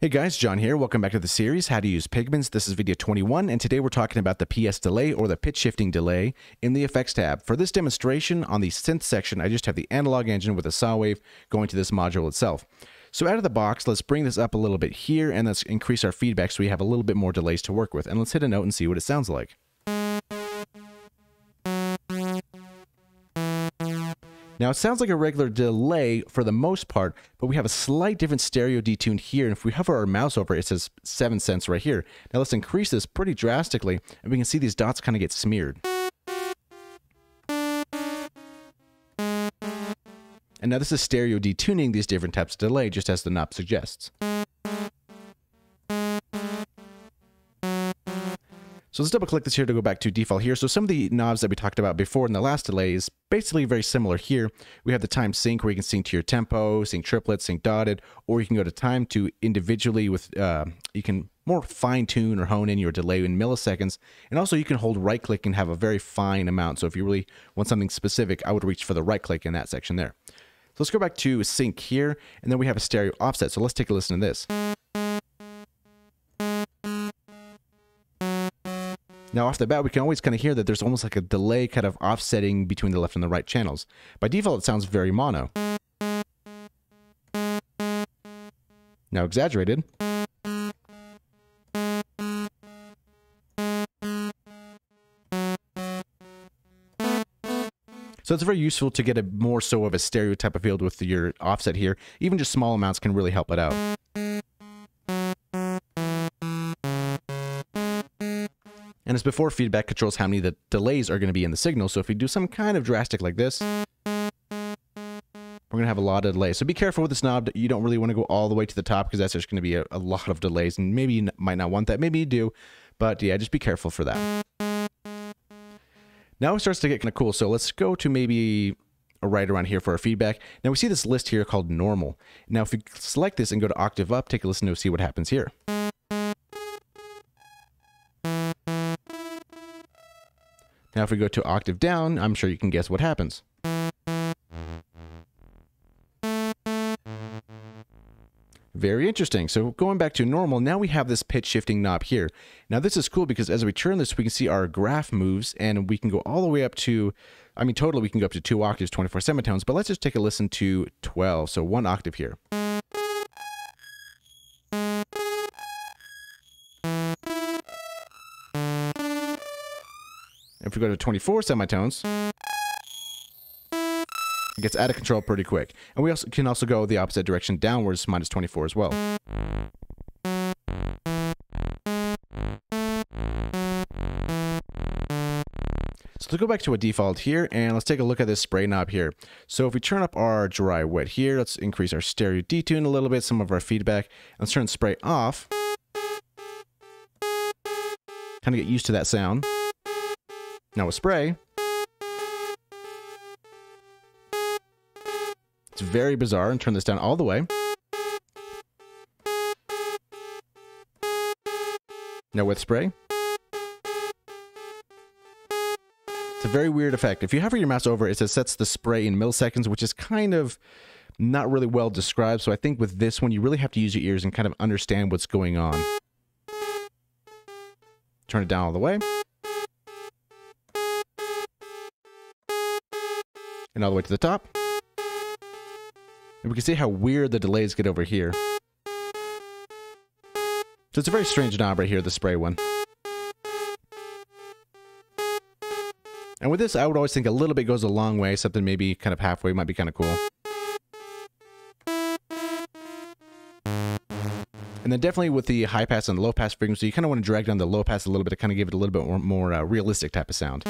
Hey guys, Jon here. Welcome back to the series, How to Use Pigments. This is video 21, and today we're talking about the PS delay or the pitch shifting delay in the Effects tab. For this demonstration, on the Synth section, I just have the analog engine with a saw wave going to this module itself. So out of the box, let's bring this up a little bit here, and let's increase our feedback so we have a little bit more delays to work with. And let's hit a note and see what it sounds like. Now it sounds like a regular delay for the most part, but we have a slight different stereo detune here. And if we hover our mouse over it, says 7 cents right here. Now let's increase this pretty drastically, and we can see these dots kind of get smeared. And now this is stereo detuning these different types of delay, just as the knob suggests. So let's double click this here to go back to default here. So some of the knobs that we talked about before in the last delay is basically very similar here. We have the time sync where you can sync to your tempo, sync triplet, sync dotted, or you can go to time to individually with, uh, you can more fine tune or hone in your delay in milliseconds. And also you can hold right click and have a very fine amount. So if you really want something specific, I would reach for the right click in that section there. So let's go back to sync here, and then we have a stereo offset. So let's take a listen to this. Now off the bat, we can always kind of hear that there's almost like a delay kind of offsetting between the left and the right channels. By default, it sounds very mono. Now exaggerated. So it's very useful to get a more so of a stereotype of field with your offset here. Even just small amounts can really help it out. And it's before, feedback controls how many the delays are going to be in the signal. So if we do some kind of drastic like this, we're going to have a lot of delays. So be careful with this knob. You don't really want to go all the way to the top because that's just going to be a, a lot of delays. And maybe you might not want that. Maybe you do. But yeah, just be careful for that. Now it starts to get kind of cool. So let's go to maybe right around here for our feedback. Now we see this list here called normal. Now if we select this and go to octave up, take a listen to see what happens here. Now if we go to octave down, I'm sure you can guess what happens. Very interesting. So going back to normal, now we have this pitch shifting knob here. Now this is cool because as we turn this, we can see our graph moves and we can go all the way up to, I mean, totally we can go up to two octaves, 24 semitones, but let's just take a listen to 12. So one octave here. If we go to 24 semitones, it gets out of control pretty quick. And we also can also go the opposite direction downwards, minus 24 as well. So let's go back to a default here and let's take a look at this spray knob here. So if we turn up our dry wet here, let's increase our stereo detune a little bit, some of our feedback. Let's turn spray off. Kind of get used to that sound. Now with spray, it's very bizarre and turn this down all the way. Now with spray, it's a very weird effect. If you hover your mouse over it, says sets the spray in milliseconds, which is kind of not really well described. So I think with this one, you really have to use your ears and kind of understand what's going on. Turn it down all the way. And all the way to the top. And we can see how weird the delays get over here. So it's a very strange knob right here, the spray one. And with this, I would always think a little bit goes a long way. Something maybe kind of halfway might be kind of cool. And then definitely with the high pass and low pass frequency, you kind of want to drag down the low pass a little bit to kind of give it a little bit more, more uh, realistic type of sound.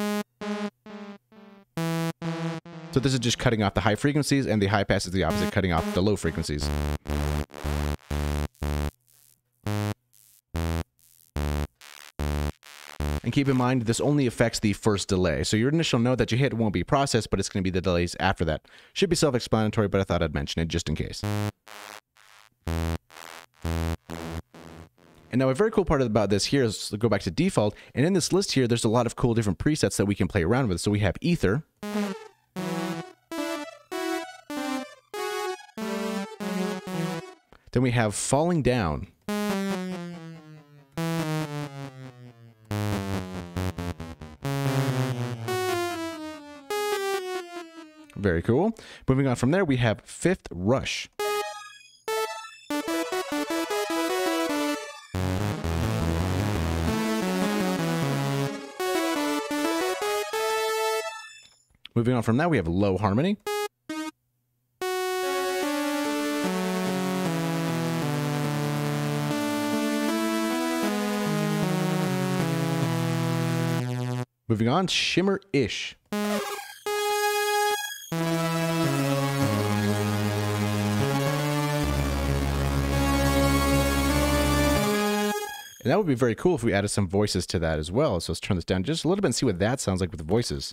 So this is just cutting off the high frequencies, and the high pass is the opposite, cutting off the low frequencies. And keep in mind, this only affects the first delay. So your initial note that you hit won't be processed, but it's going to be the delays after that. Should be self-explanatory, but I thought I'd mention it just in case. And now a very cool part about this here is go back to default, and in this list here, there's a lot of cool different presets that we can play around with. So we have Ether, Then we have Falling Down. Very cool. Moving on from there, we have Fifth Rush. Moving on from that, we have Low Harmony. Moving on, Shimmer Ish. And that would be very cool if we added some voices to that as well. So let's turn this down just a little bit and see what that sounds like with the voices.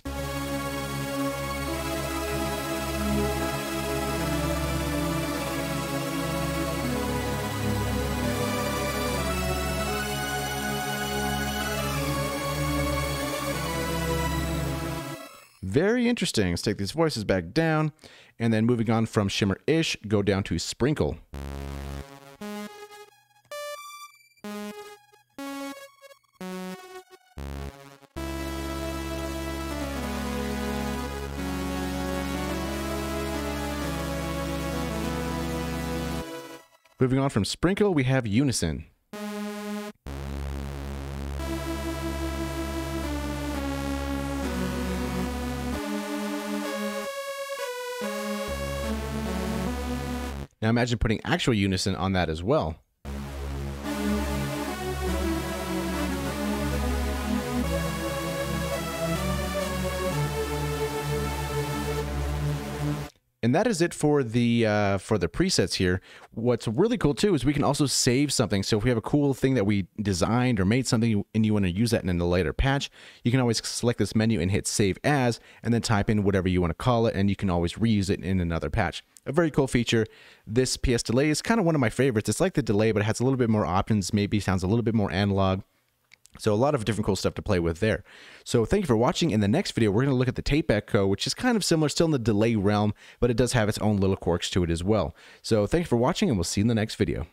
Very interesting. Let's take these voices back down. And then moving on from Shimmer Ish, go down to Sprinkle. Moving on from Sprinkle, we have Unison. Now imagine putting actual unison on that as well. And that is it for the uh, for the presets here. What's really cool too is we can also save something. So if we have a cool thing that we designed or made something and you want to use that in a later patch, you can always select this menu and hit Save As, and then type in whatever you want to call it, and you can always reuse it in another patch. A very cool feature. This PS delay is kind of one of my favorites. It's like the delay, but it has a little bit more options. Maybe sounds a little bit more analog. So a lot of different cool stuff to play with there. So thank you for watching. In the next video, we're going to look at the tape echo, which is kind of similar, still in the delay realm, but it does have its own little quirks to it as well. So thank you for watching, and we'll see you in the next video.